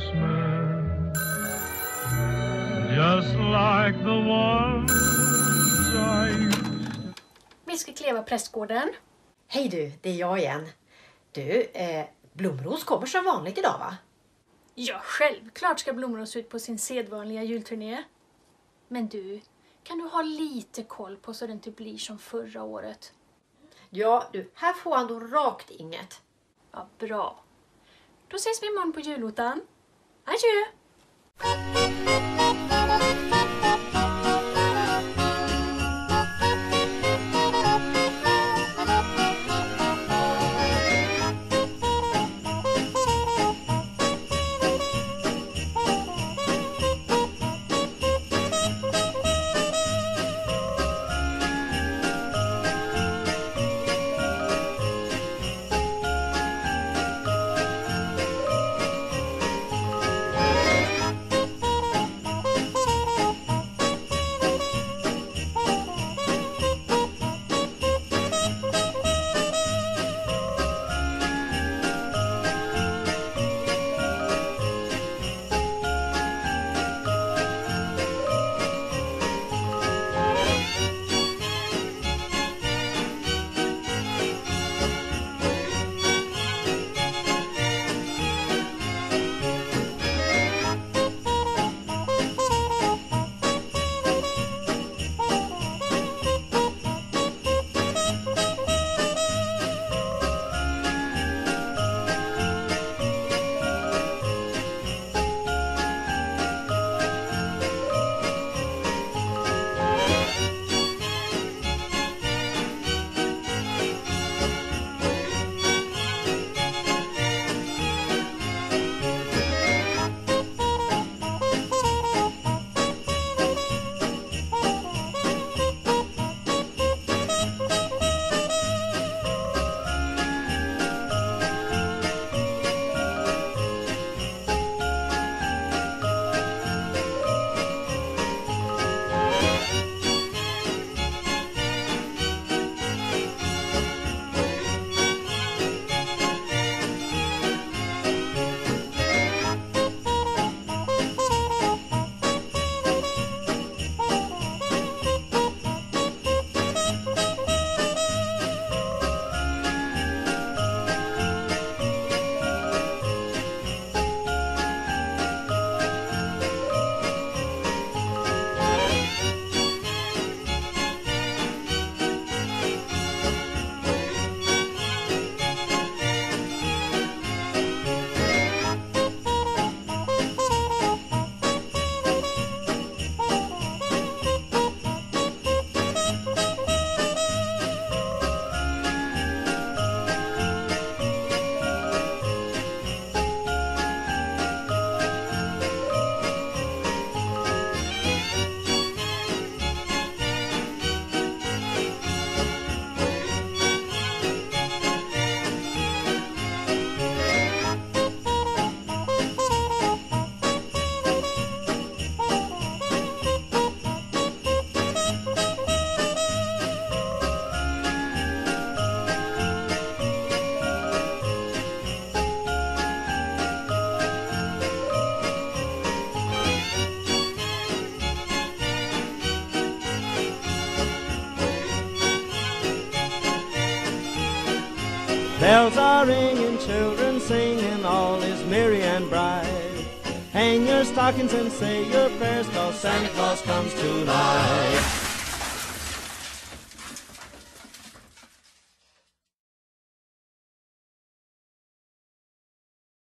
Christmas, just like the ones I used Vi ska kleva prästgården. Hej du, det är jag igen. Du, eh, Blomros kommer som vanligt idag va? Ja, självklart ska Blomros ut på sin sedvanliga julturné. Men du, kan du ha lite koll på så det inte blir som förra året? Ja du, här får han då rakt inget. Ja, bra. Då ses vi imorgon på julottan. Adjö! Bells are ringing, children singing, all is merry and bright. Hang your stockings and say your prayers, cause Santa Claus comes tonight.